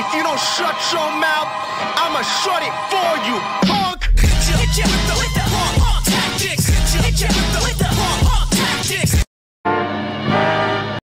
If you don't shut your mouth, I'ma shut it for you.